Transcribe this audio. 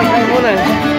不能。